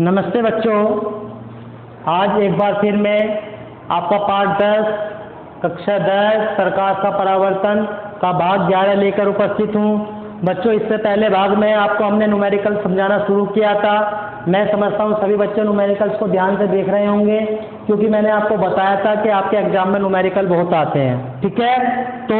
नमस्ते बच्चों। आज एक बार फिर मैं आपका पाठ दस, कक्षा दस सरकार का परावर्तन का भाग ग्यारह लेकर उपस्थित हूँ। बच्चों, इससे पहले भाग में आपको हमने न्यूमेरिकल समझाना शुरू किया था। मैं समझता हूँ सभी बच्चे न्यूमेरिकल्स को ध्यान से देख रहे होंगे, क्योंकि मैंने आपको बताया था कि आपके एग्ज़ाम में न्यूमेरिकल बहुत आते हैं। ठीक है? तो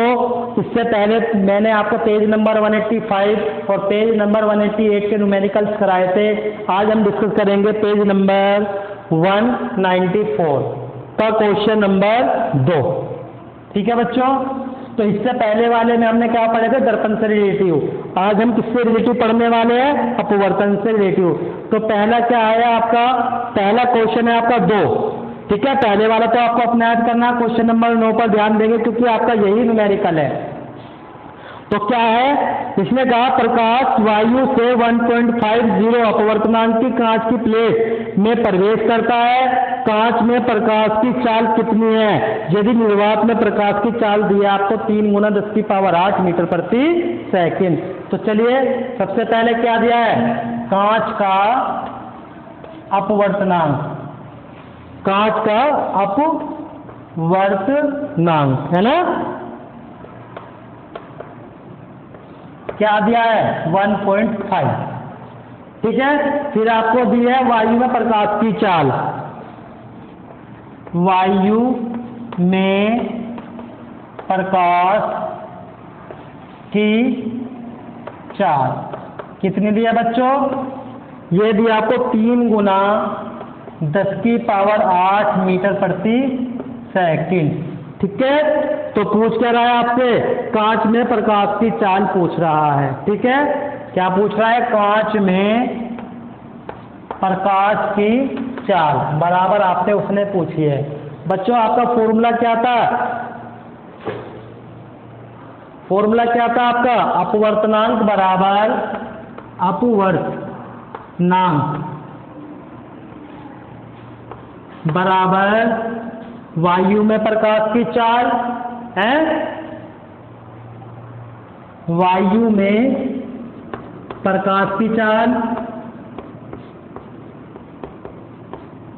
इससे पहले मैंने आपको पेज नंबर 185 और पेज नंबर 188 के न्यूमेरिकल्स कराए थे। आज हम डिस्कस करेंगे पेज नंबर 194 का क्वेश्चन नंबर दो। ठीक है बच्चों? तो इससे पहले वाले में हमने क्या पढ़े थे? दर्पण से रिलेटिव आज हम किससे रिलेटिव पढ़ने वाले हैं? अपवर्तन से रिलेटिव तो पहला क्या आया आपका? पहला क्वेश्चन है आपका दो। ठीक है? पहले वाला तो आपको अपने याद करना क्वेश्चन नंबर नौ पर ध्यान देंगे क्योंकि आपका यही न्यूमेरिकल है। तो क्या है? इसने कहा, प्रकाश वायु से 1.50 अपवर्तनांक की कांच की प्लेट में प्रवेश करता है। कांच में प्रकाश की चाल कितनी है? यदि निर्वात में प्रकाश की चाल दी है आपको तीन गुना दस की पावर आठ मीटर प्रति सेकंड। तो चलिए, सबसे पहले क्या दिया है? कांच का अपवर्तनांक। कांच का अपवर्तनांक, है ना? क्या दिया है? 1.5 ठीक है? फिर आपको दी है वायु में प्रकाश की चाल। वायु में प्रकाश की चाल। कितनी दिया बच्चों? ये दिया आपको तीन गुना दस की पावर आठ मीटर प्रति सेकंड। ठीक है? तो पूछ क्या रहा है आपसे? कांच में प्रकाश की चाल पूछ रहा है। ठीक है? क्या पूछ रहा है? कांच में प्रकाश की चाल बराबर आपसे उसने पूछी है। बच्चों, आपका फॉर्मूला क्या था? फॉर्मूला क्या था आपका? अपवर्तनांक बराबर अपवर्तनांक बराबर वायु में प्रकाश की चाल, है? वायु में प्रकाश की चाल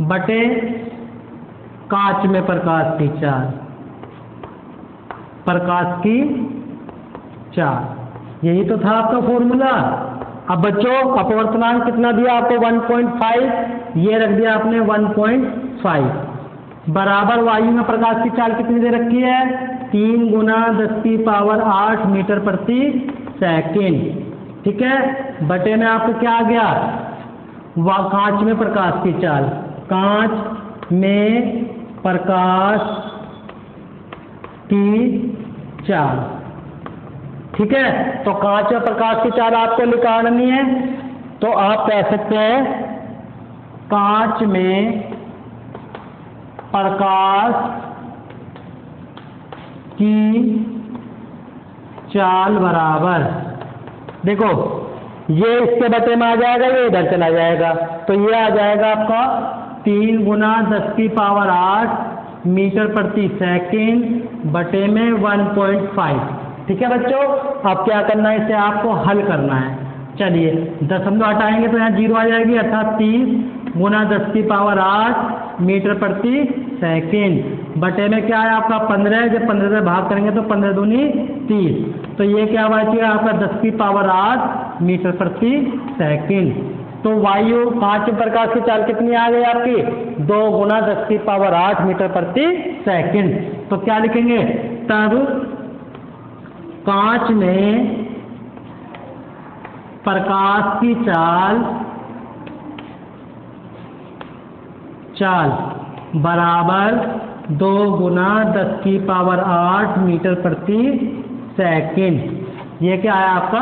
बटे कांच में प्रकाश की चाल प्रकाश की चाल यही तो था आपका फॉर्मूला अब बच्चों, अपवर्तनांक कितना दिया आपको? 1.5 ये रख दिया आपने 1.5 बराबर वायु में प्रकाश की चाल कितनी दे रखी है? तीन गुना दस की पावर आठ मीटर प्रति सेकेंड। ठीक है? बटे में आपको क्या आ गया? कांच में प्रकाश की चाल। कांच में प्रकाश की चाल। ठीक है? तो कांच में प्रकाश की चाल आपको निकालनी है। तो आप कह सकते हैं, कांच में प्रकाश की चाल बराबर। देखो, ये इसके बटे में आ जाएगा, ये इधर चला जाएगा। तो ये आ जाएगा आपका तीन गुना दस की पावर आठ मीटर प्रति सेकेंड बटे में 1.5 ठीक है बच्चों? अब क्या करना है इसे आपको हल करना है। चलिए, दस दशमलव हटाएँगे तो यहाँ ज़ीरो आ जाएगी, अर्थात तीस गुना दस की पावर आठ मीटर प्रति सेकेंड। बटे में क्या है आपका? पंद्रह जब पंद्रह से भाग करेंगे तो पंद्रह दूनी तीस। तो ये क्या बचेगा आपका? दस की पावर आठ मीटर प्रति सेकेंड। तो वायु पाँच प्रकाश की चाल कितनी आ गई आपकी? दो गुना दस की पावर आठ मीटर प्रति सेकेंड। तो क्या लिखेंगे? तब कांच में प्रकाश की चाल चाल बराबर दो गुना दस की पावर आठ मीटर प्रति सेकेंड। ये क्या है आपका?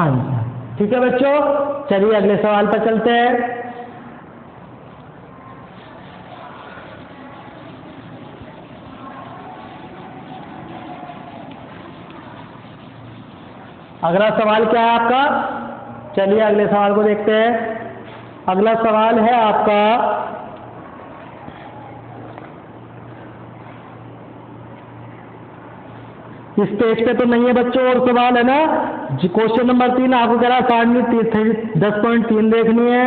आंसर। ठीक है बच्चों? चलिए अगले सवाल पर चलते हैं। अगला सवाल क्या है आपका? चलिए अगले सवाल को देखते हैं। अगला सवाल है आपका इस पेज पे तो नहीं है बच्चों, और सवाल है ना क्वेश्चन नंबर तीन आपको कह रहा सारणी दस पॉइंट तीन देखनी है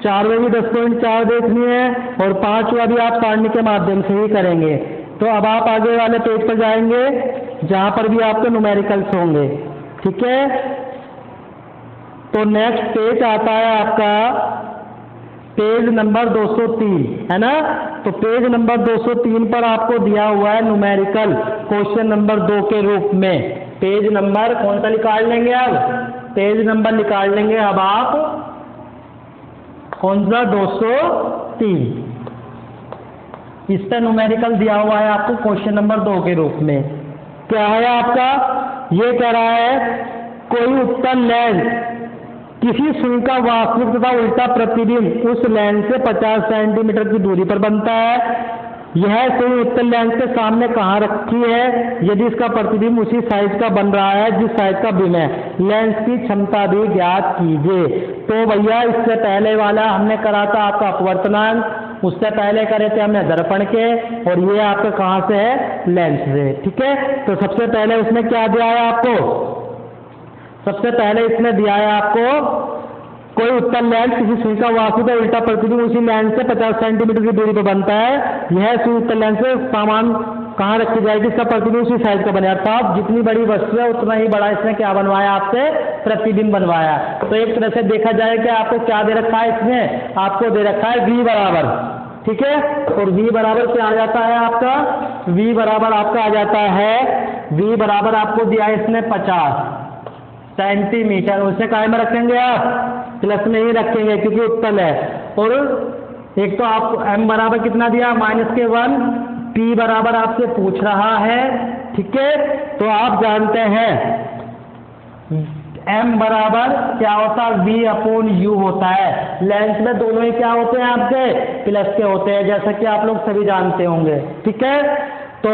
चारवें भी दस पॉइंट चार देखनी है, और पांचवा भी आप सारणी के माध्यम से ही करेंगे। तो अब आप आगे वाले पेज पर जाएँगे, जहाँ पर भी आपके न्यूमेरिकल्स होंगे, ठीक है? तो नेक्स्ट पेज आता है आपका पेज नंबर 203 है ना? तो पेज नंबर 203 पर आपको दिया हुआ है न्यूमेरिकल क्वेश्चन नंबर दो के रूप में। पेज नंबर कौन सा निकाल लेंगे अब? पेज नंबर निकाल लेंगे अब आप। कौन सा? 203 इस पर न्यूमेरिकल दिया हुआ है आपको क्वेश्चन नंबर दो के रूप में। क्या है आपका? ये कह रहा है, कोई उत्तर लेंस किसी सुई का वास्तविक तथा उल्टा प्रतिबिंब उस लेंस से 50 सेंटीमीटर की दूरी पर बनता है। यह सुई उत्तर लेंस के सामने कहाँ रखी है? यदि इसका प्रतिबिंब उसी साइज़ का बन रहा है, जिस साइज़ का बिंब है लेंस की क्षमता भी ज्ञात कीजिए। तो भैया, इससे पहले वाला हमने करा था आपका अपवर्तनांक, उससे पहले करे थे हमने दर्पण के, और ये आपका कहाँ से है? लेंस से, ठीक है? तो सबसे पहले उसने क्या दिया है आपको? सबसे पहले इसने दिया है आपको, कोई उत्तर लैंड किसी सुई का वास्तु का उल्टा प्रतिबिंब उसी लैंड से 50 सेंटीमीटर की दूरी पर बनता है। यह सुई उत्तर लैंड से सामान कहाँ रखी जाएगी? इसका प्रतिबिंब उसी साइज़ का बने। अर्थात जितनी बड़ी वस्तु है, उतना ही बड़ा इसने क्या बनवाया? आपसे प्रतिबिंब बनवाया। तो एक तरह से देखा जाए कि आपको क्या दे रखा है इसमें आपको दे रखा है वी बराबर। ठीक है? और v बराबर क्या आ जाता है आपका, v बराबर आपका आ जाता है, v बराबर आपको दिया है इसने 50 सेंटीमीटर, उसे काय में रखेंगे आप। प्लस में ही रखेंगे, क्योंकि उत्तल है। और एक तो आप m बराबर कितना दिया? माइनस के वन p बराबर आपसे पूछ रहा है, ठीक है? तो आप जानते हैं। m बराबर क्या होता है? V अपोन u होता है। लेंस में दोनों ही क्या होते हैं आपके? प्लस के होते हैं, जैसा कि आप लोग सभी जानते होंगे, ठीक है? तो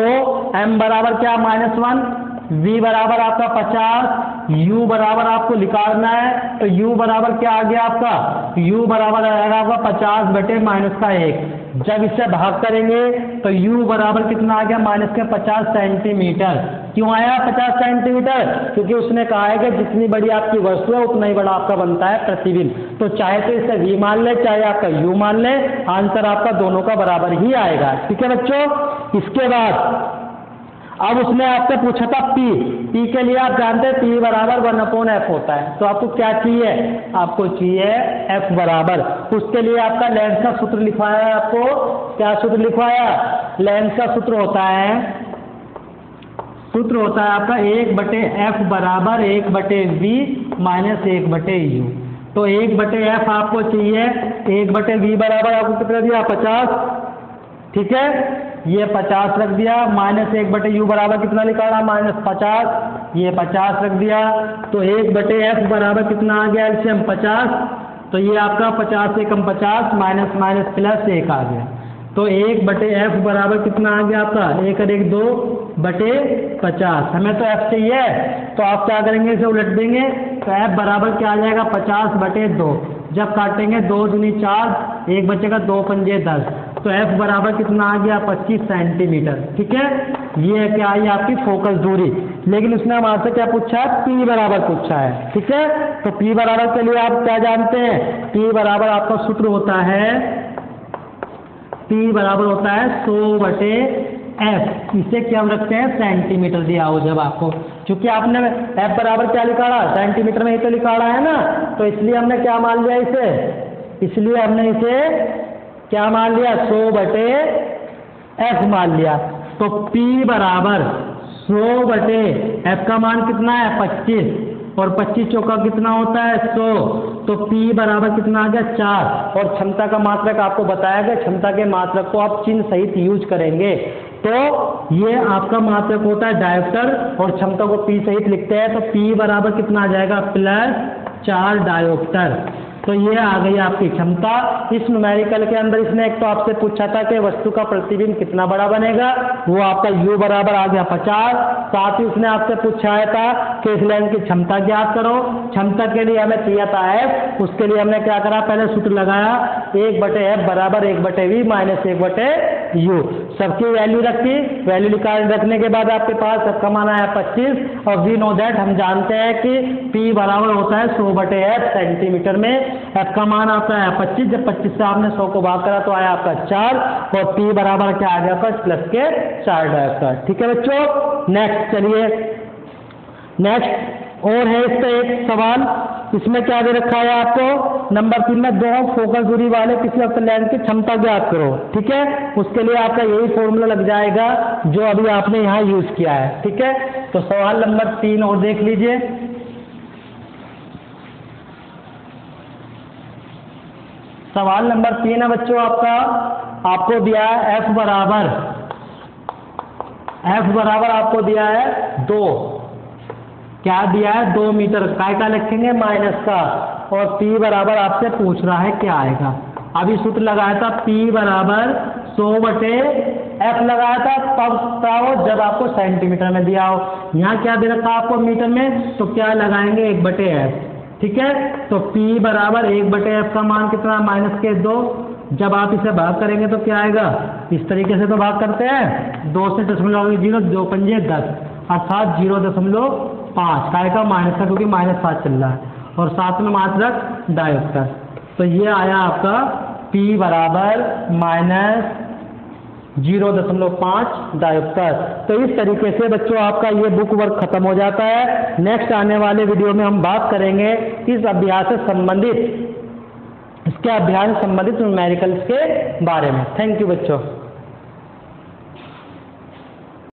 m बराबर क्या? माइनस वन वी बराबर आपका 50 u बराबर आपको निकालना है तो u बराबर क्या आ गया आपका? u बराबर आएगा आपका 50 बटे माइनस का एक। जब इससे भाग करेंगे तो u बराबर कितना आ गया? माइनस के 50 सेंटीमीटर। क्यों आया 50 सेंटीमीटर? क्योंकि उसने कहा है कि जितनी बड़ी आपकी वस्तु है, उतना ही बड़ा आपका बनता है प्रतिबिंब। तो चाहे तो इसे v मान ले, चाहे आपका u मान ले, आंसर आपका दोनों का बराबर ही आएगा। ठीक है बच्चों? इसके बाद अब उसने आपसे पूछा था, पी पी के लिए आप जानते हैं P बराबर वन अपोन एफ़ होता है। तो आपको क्या चाहिए? आपको चाहिए एफ़ बराबर। उसके लिए आपका लेंस का सूत्र लिखवाया है आपको। क्या सूत्र लिखवाया? लेंस का सूत्र होता है, सूत्र होता है आपका एक बटे एफ़ बराबर एक बटे वी माइनस एक बटे यू तो एक बटे एफ़ आपको चाहिए, एक बटे वी बराबर आपको कितना दिया? पचास। ठीक है? ये पचास रख दिया, माइनस एक बटे यू बराबर कितना निकाला? माइनस पचास। ये पचास रख दिया तो एक बटे एफ़ बराबर कितना आ गया? एल्शियम पचास। तो ये आपका पचास से कम पचास, माइनस माइनस प्लस एक आ गया। तो एक बटे एफ़ बराबर कितना आ गया आपका? एक और एक दो बटे पचास। हमें तो एफ़ चाहिए। तो आप क्या करेंगे, इसे उलट देंगे। तो एफ़ बराबर क्या आ जाएगा? पचास बटे दो। जब काटेंगे दो दूनी चार, एक बचेगा दो पंजे दस। तो एफ़ बराबर कितना आ गया? 25 सेंटीमीटर ठीक है? ये क्या आई आपकी फोकस दूरी। लेकिन उसने हमारे से क्या पूछा? है पी बराबर पूछा है। ठीक है? तो पी बराबर के लिए आप क्या जानते हैं? पी बराबर आपका सूत्र होता है पी बराबर होता है सो बटे एफ़ इसे क्या हम रखते हैं? सेंटीमीटर दिया हो जब आपको। क्योंकि आपने एफ़ बराबर क्या निकाला सेंटीमीटर में ही तो निकाला है ना? तो इसलिए हमने क्या मान लिया इसे? इसलिए हमने इसे क्या मान लिया? सौ बटे एफ़ मान लिया। तो पी बराबर सौ बटे एफ़ का मान कितना है? पच्चीस। और पच्चीस चौका कितना होता है? सौ। तो P बराबर कितना आ गया? चार। और क्षमता का मात्रक आपको बताया गया। क्षमता के मात्रक को आप चिन्ह सहित यूज़ करेंगे। तो ये आपका मात्रक होता है डायोप्टर। और क्षमता को P सहित लिखते हैं तो P बराबर कितना आ जाएगा? प्लस चार डायोप्टर। तो ये आ गई आपकी क्षमता। इस न्यूमेरिकल के अंदर इसने एक तो आपसे पूछा था कि वस्तु का प्रतिबिंब कितना बड़ा बनेगा, वो आपका u बराबर आ गया पचास। साथ ही उसने आपसे पूछा था कि इस लाइन की क्षमता ज्ञात करो। क्षमता के लिए हमें चाहिए था एफ़ उसके लिए हमने क्या करा? पहले सूत्र लगाया, एक बटे एफ़ बराबर एक बटे वी माइनस एक बटे यू। सबकी वैल्यू रखी। वैल्यू निकाल रखने के बाद आपके पास सबका मान आया पच्चीस। और वी नो दैट हम जानते हैं कि पी बराबर होता है सौ बटे एफ़ सेंटीमीटर में। एफ़ का मान आता है पच्चीस। जब पच्चीस से आपने सौ को भाग करा तो आया आपका चार। और पी बराबर क्या आ गया आपका प्लस के चार डायरेक्टर ठीक है बच्चों? नेक्स्ट चलिए। नेक्स्ट और है इसका एक सवाल। इसमें क्या दे रखा है आपको? नंबर तीन में दो फोकस दूरी वाले किसी वक्त लेंस की क्षमता ज्ञात करो, ठीक है? उसके लिए आपका यही फॉर्मूला लग जाएगा जो अभी आपने यहाँ यूज़ किया है, ठीक है? तो सवाल नंबर तीन और देख लीजिए। सवाल नंबर तीन है बच्चों आपका। आपको दिया है एफ़ बराबर। एफ़ बराबर आपको दिया है दो। क्या दिया है? दो मीटर। काय का लिखेंगे? माइनस का। और P बराबर आपसे पूछ रहा है क्या आएगा? अभी सूत्र लगाया था P बराबर सौ बटे एफ़ लगाया था, तब बताओ जब आपको सेंटीमीटर में दिया हो। यहाँ क्या दे रखा आपको मीटर में? तो क्या लगाएँगे? एक बटे एफ़ ठीक है? तो P बराबर एक बटे एफ़ का मान कितना? माइनस के दो। जब आप इसे भाग करेंगे तो क्या आएगा? इस तरीके से तो भाग करते हैं। दो से दशमलव ज़ीरो, दो पंजे दस। अर्थात ज़ीरो दशमलव पाँच। काय का? माइनस का? क्योंकि माइनस सात चल रहा है। और साथ में मात्रक डायोक्टर तो ये आया आपका P बराबर माइनस ज़ीरो दशमलव पाँच डायोक्टर तो इस तरीके से बच्चों आपका ये बुक वर्क खत्म हो जाता है। नेक्स्ट आने वाले वीडियो में हम बात करेंगे इस अभ्यास से संबंधित, इसके अभ्यास संबंधित न्यूमेरिकल्स के बारे में। थैंक यू बच्चों।